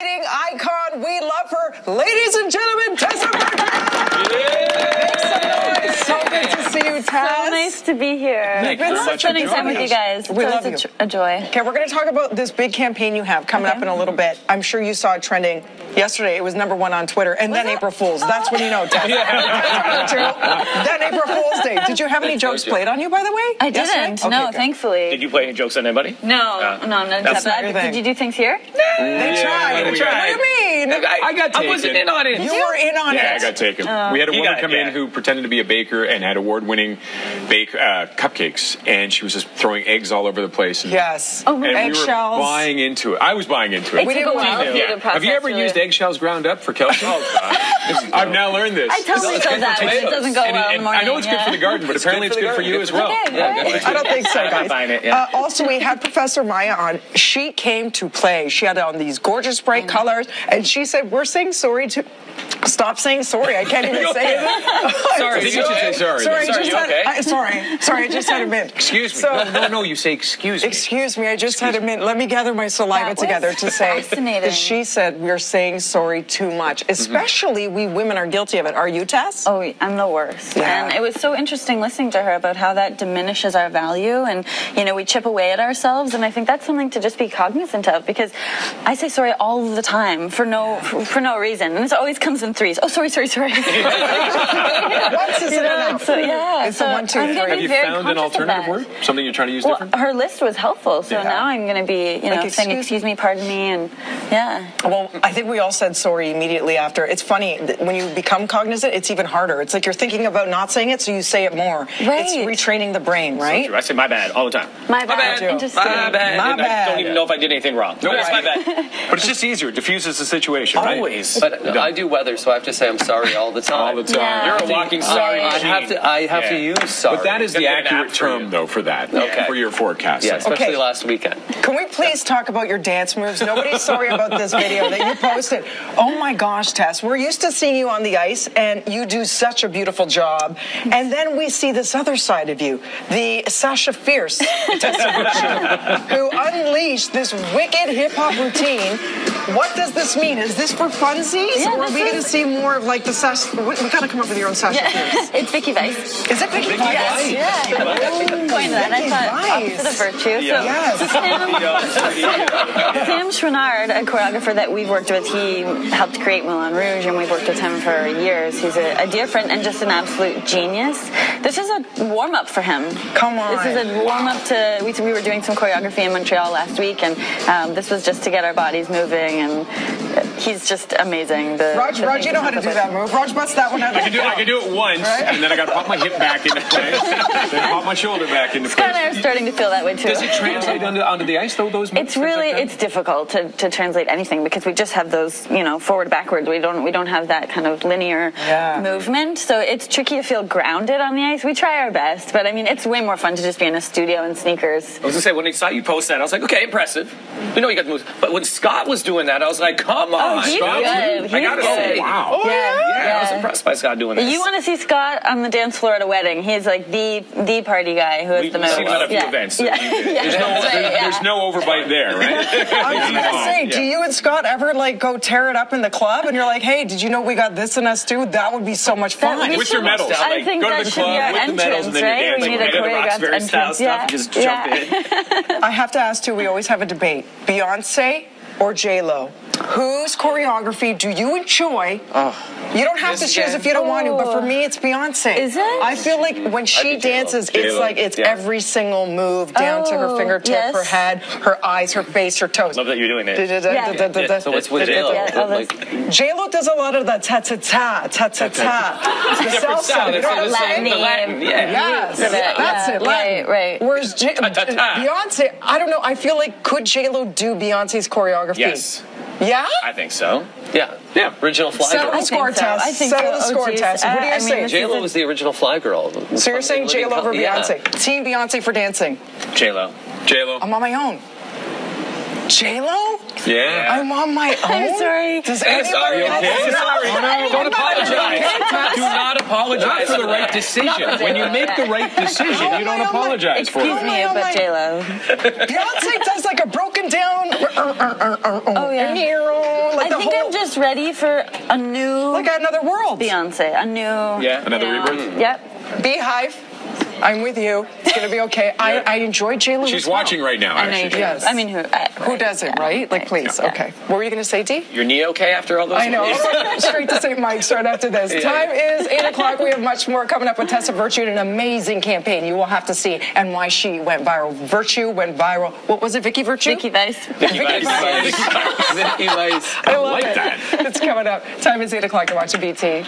icon. We love her. Ladies and gentlemen, Tessa Make some noise. So good to see you, Tess. So nice to be here. Thank you been very much Spending time with you guys. We so love it's you. A, tr- a joy. Okay, we're going to talk about this big campaign you have coming up in a little bit. I'm sure you saw it trending yesterday. It was number one on Twitter, and then it? April Fool's. That's when you know, Yeah. then April Fool's Day. Did you have any jokes played on you, by the way? I didn't. Okay, no, good. thankfully. Did you play any jokes on anybody? no, Uh, no, no, that's not your Did you do things here? No. They tried. we What do you mean? I got taken. I wasn't in on it. You were in on Yeah, I got taken. we had a woman come in who pretended to be a baker and had award-winning bake uh, cupcakes, and she was just throwing eggs all over the place. And, Yes. Oh, and we eggshells. buying into it. I was buying into it. It We took didn't a while want for to. you to Yeah. process Have you ever through used eggshells ground up for Kelsey? Oh, I've now learned this. I tell myself that when it doesn't go And, well in the morning. I know it's good for the garden, but apparently it's good for you as well. Okay, right. I don't think so, guys. it, yeah. Uh, also, we had Professor Maya on. She came to play. She had on these gorgeous bright colors, and she said, "We're saying sorry to." Stop saying sorry. I can't even say it. Sorry, I think you should say sorry. Sorry, Sorry, just you had, okay? I, sorry, sorry. I just had a mint. Excuse me. So- no, no, no. You say excuse me. Excuse me, I just had a mint. Let me gather my saliva That together to say. fascinating. 'cause She said we're saying sorry too much. Mm-hmm. Especially we women are guilty of it. Are you, Tess? Oh, I'm the worst. Yeah. And it was so interesting listening to her about how that diminishes our value and, you know, we chip away at ourselves. And I think that's something to just be cognizant of because I say sorry all the time for no for, for no reason. And it always comes in threes. Oh, sorry, sorry, sorry. Once is You know, enough. so, yeah. It's so a one, two, I'm three. Have you very found an alternative word? Something you're trying to use Well, different? her list was helpful, so Yeah. now I'm going to be, you know, Like, saying excuse- excuse me, pardon me, and yeah. Well, I think we all said sorry immediately after. It's funny when you become cognizant, it's even harder. It's like you're thinking about not saying it, so you say it more. It's Right. retraining the brain, right? I say my bad all the time. My bad. Joe. Interesting. My bad. My bad. I don't even know if I did anything wrong. No, it's my bad. But it's just easier. It diffuses the situation, right? Always. But I do weather, so I have to say I'm sorry all the time. All the time. Yeah. You're a walking sorry I I machine. have to. I have to use sorry. But that is the Gotta get an accurate app for you. term, though, for that. Okay. For your forecast. yeah, especially Okay. last weekend. Can we please talk about your dance moves? Nobody's sorry about this video that you posted. Oh my gosh, Tess, we're used to seeing you on the ice, and you do such a beautiful job. And then we see this other side of you, the Sasha Fierce, Tessa who unleashed this wicked hip hop routine. What does this mean? Is this for funsies, Yeah, or are we going to see more of like the Sasha? We, we got to come up with your own Sasha Yeah. It's Vicky Vice. Is it Vicky Vice? Yes, yeah. Point that. I Vicky thought Vice. opposite of virtue. Yes. So, so Sam, Sam Chouinard, a choreographer that we've worked with, he helped create Moulin Rouge, and we've worked with him for years. He's a, a dear friend and just an absolute genius. This is a warm up for him. Come on. This is a warm up to. We, we were doing some choreography in Montreal last week, and um, this was just to get our bodies moving. And he's just amazing. The, Raj, the Raj, things you know how to do that move. Raj, bust that one out. I can do, I can do it once, and then I got to pop my hip back into place, then pop my shoulder back into with. Scott and I place. are starting to feel that way too. Does it translate onto, onto the ice, though, those moves, It's really like uh, it's difficult to, to translate anything because we just have those you know forward backwards. we don't we don't have that kind of linear Yeah. movement so it's tricky to feel grounded on the ice we try our best but I mean it's way more fun to just be in a studio in sneakers I was gonna say when I saw you post that, I was like, okay, impressive. We know you got the moves. But when Scott was doing that, I was like, come oh, on, Oh, he's Scott. good. I gotta good. say, Wow. Oh, yeah, Yeah, I was impressed by Scott doing this. You want to see Scott on the dance floor at a wedding? He's like the the party guy who has We- the we've most. seen him at a few yeah. events, so Yeah. you- yeah. There's no, right, there- yeah. there's no overbite there, right? I was gonna say, do you and Scott ever like go tear it up in the club and you're like, hey, did you know we got this in us too? That would be so much fun. we With your medals. I Like, think go to that the should be club our with the medals, entrance, and then right? you're We dancing. need a Like, the choreographed Roxbury style entrance. stuff, Yeah. and just jump in. I have to ask too, we always have a debate. Beyonce or J Lo? Whose choreography do you enjoy? Oh, you don't have to choose again. if you don't want to, but for Oh. me, it's Beyonce. Is it? I feel like when she be J.Lo. dances, it's J.Lo, like it's yeah. every single move down to her Oh, fingertip, yes. her head, her eyes, her face, her toes. Love that you're doing it. Yeah. So what's with J-Lo? Yeah, oh, Like, J Lo does a lot of the ta ta ta ta ta ta. The Different salsa. style. You know what I'm It's the Latin, yeah. Yes, that's it. Right, right. Whereas Beyonce, I don't know. I feel like could J Lo do Beyonce's choreography? Yes, Yeah. I think so. yeah, Yeah. Original Fly Settle Girl. the score so. test. I think Settle so. the Oh, score geez. test. What do you Uh, I mean, say? this J is Lo was the original Fly Girl. so you're saying J Lo over Yeah. Beyonce? Team Beyonce for dancing. J Lo. J Lo. I'm on my own. J Lo? Yeah. I'm on my own. I'm sorry. Does Hey, anybody sorry, else? okay? Sorry. no, Don't apologize. Do not apologize for the right decision. When you make the right decision, you don't Oh my, oh my. apologize for Excuse it. me, Oh but oh J Lo. Beyonce does like a broken down. Oh, yeah. just ready for a new Like another world. Beyonce, a new Yeah. Another you know, rebirth? Yep. BeyHive. I'm with you. It's gonna be okay. I, I enjoy J. Lo. She's as well. watching right now. I know you Actually. do. Yes. I mean, who? I, Who doesn't, right? Like, please. Yeah. Okay. What were you gonna say, Dee? Your knee okay after all those? I know. Straight to St. Mike's right after this. Yeah. Time is 8 o'clock. We have much more coming up with Tessa Virtue and an amazing campaign you will have to see and why she went viral. Virtue went viral. What was it, Vicky Virtue? Vicky Vice. Vicky Vice. Vicky Vice. I love like it. that. It's coming up. Time is 8 o'clock. You're watching BT.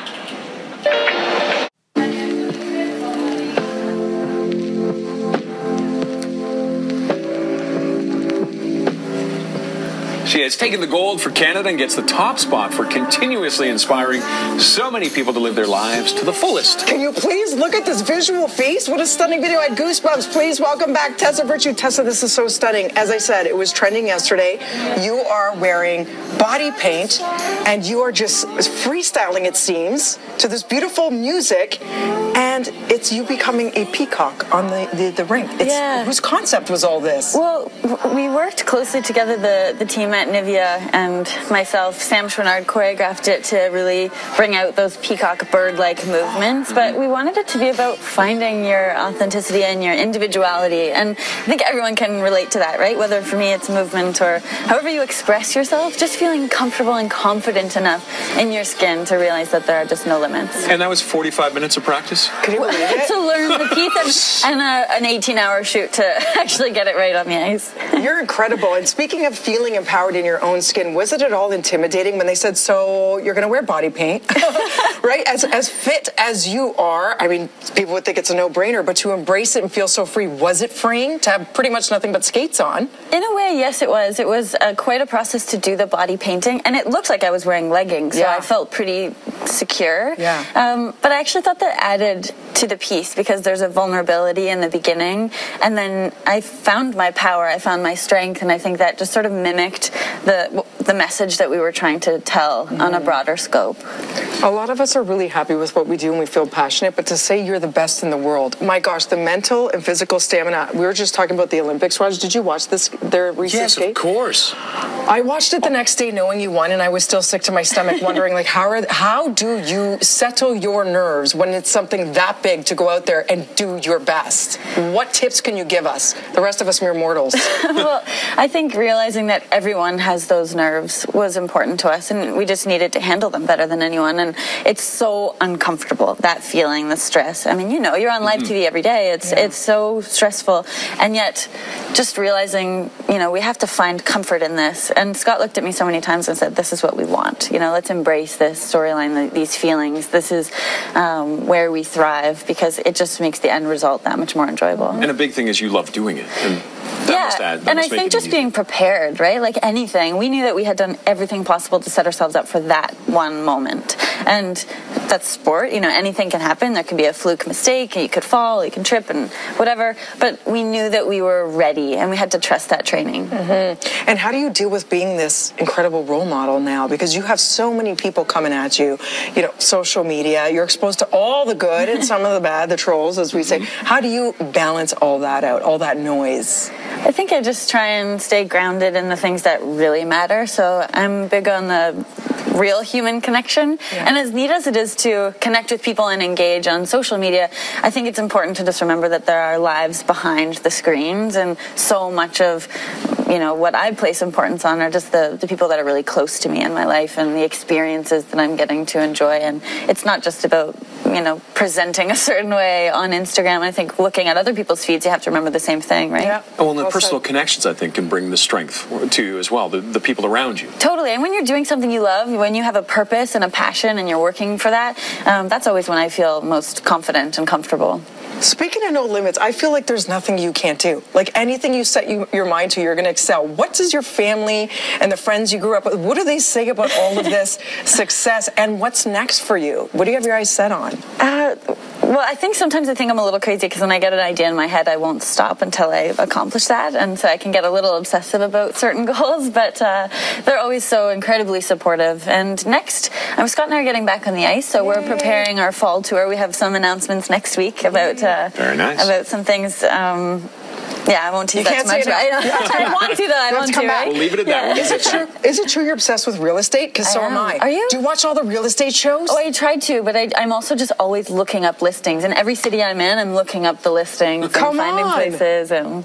She has taken the gold for Canada and gets the top spot for continuously inspiring so many people to live their lives to the fullest. Can you please look at this visual feast? What a stunning video. I had goosebumps. Please welcome back Tessa Virtue. Tessa, this is so stunning. As I said, it was trending yesterday. You are wearing body paint and you are just freestyling, it seems, to this beautiful music. And it's you becoming a peacock on the, the, the rink. It's, Yeah. Whose concept was all this? Well, we worked closely together, the, the team at Nivea and myself. Sam Chouinard choreographed it to really bring out those peacock bird like movements. But we wanted it to be about finding your authenticity and your individuality. And I think everyone can relate to that, right? Whether for me it's movement or however you express yourself, just feeling comfortable and confident enough in your skin to realize that there are just no limits. And that was 45 minutes of practice? You believe it? to learn the piece and, a, an 18 hour shoot to actually get it right on the ice. You're incredible. And speaking of feeling empowered in your own skin, was it at all intimidating when they said, "So you're going to wear body paint, right? As as fit as you are." I mean, people would think it's a no-brainer, but to embrace it and feel so free, was it freeing to have pretty much nothing but skates on? In a way, yes, it was. It was uh, quite a process to do the body painting, and it looked like I was wearing leggings, so Yeah. I felt pretty secure. Yeah. Um, but I actually thought that added to the piece because there's a vulnerability in the beginning, and then I found my power, I found my strength, and I think that just sort of mimicked the the message that we were trying to tell on Mm-hmm. a broader scope. A lot of us are really happy with what we do and we feel passionate, but to say you're the best in the world, my gosh, the mental and physical stamina. We were just talking about the Olympics. Raj, did you watch this? Their recent Yes, skate? of course. I watched it the next day knowing you won, and I was still sick to my stomach, wondering like how are how do you settle your nerves when it's something that big to go out there and do your best? What tips can you give us? The rest of us mere mortals. well, I think realizing that everyone has those nerves was important to us, and we just needed to handle them better than anyone. And it's so uncomfortable that feeling, the stress. I mean, you know, you're on live TV every day. It's it's so stressful, and yet just realizing, you know, we have to find comfort in this. And Scott looked at me so many times and said, "This is what we want. You know, let's embrace this storyline, th- these feelings. This is um, where we thrive because it just makes the end result that much more enjoyable." And a big thing is you love doing it. And that yeah, must add, that and I must make think just easy. being prepared, right? Like anything, we knew that we had done everything possible to set ourselves up for that one moment. And that's sport, you know, anything can happen. There can be a fluke mistake, you could fall, you can trip, and whatever. But we knew that we were ready, and we had to trust that training. Mm-hmm. and how do you deal with being this incredible role model now? Because you have so many people coming at you. You know, social media. You're exposed to all the good and some of the bad, the trolls, as we say. How do you balance all that out, all that noise? I think I just try and stay grounded in the things that really matter. So I'm big on the real human connection. And as neat as it is to connect with people and engage on social media, I think it's important to just remember that there are lives behind the screens and so much of you know what I place importance on are just the, the people that are really close to me in my life and the experiences that I'm getting to enjoy and it's not just about you know presenting a certain way on Instagram I think looking at other people's feeds you have to remember the same thing right Oh, and the Well personal said. connections, I think, can bring the strength to you as well, the, the people around you. Totally. And when you're doing something you love, when you have a purpose and a passion and you're working for that, um, that's always when I feel most confident and comfortable. Speaking of no limits, I feel like there's nothing you can't do. Like anything you set you, your mind to, you're going to excel. What does your family and the friends you grew up with, what do they say about all of this success and what's next for you? What do you have your eyes set on? Uh, well, I think sometimes I think I'm a little crazy because when I get an idea in my head, I won't stop until I accomplish that. And so I can get a little obsessive about certain goals, but uh, they're always so incredibly supportive. And next, um, Scott and I are getting back on the ice, so we're preparing our fall tour. We have some announcements next week about, uh, Very nice. about some things. Um, Yeah, I won't tease You that can't too say much. it now. Right? You have I want to though. I You have want to to. come back. Right? We'll leave it at that. We'll Is it true? Is it true you're obsessed with real estate? Because so am am. I. Are you? Do you watch all the real estate shows? Oh, I tried to, but I, I'm also just always looking up listings. In every city I'm in, I'm looking up the listings Come and finding on. places. And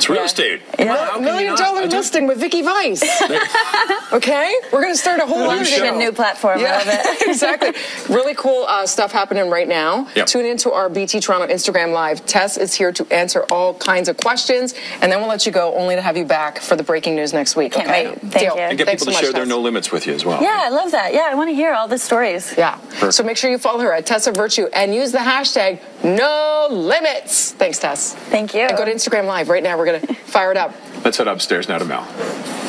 It's real Yeah. estate. Yeah. Well, you Million not? dollar I do- listing with Vicky Vice. okay, we're gonna start a whole New new show. a new platform. I love it. exactly. Really cool uh, stuff happening right now. Yep. Tune into our BT Toronto Instagram Live. Tess is here to answer all kinds of questions, and then we'll let you go, only to have you back for the breaking news next week. Can't okay? wait. Thank Deal. you. And get Thanks people so to much, share their no limits with you as well. Yeah, I love that. Yeah, I want to hear all the stories. Yeah. So make sure you follow her at Tessa Virtue and use the hashtag No Limits. Thanks, Tess. Thank you. And go to Instagram Live right now. We're gonna fire it up. Let's head upstairs now to Mel.